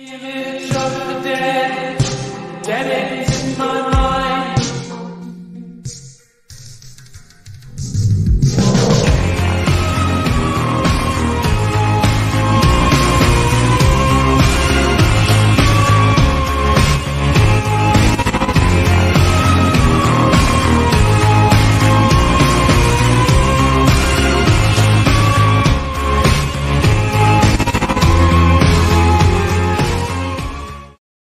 Image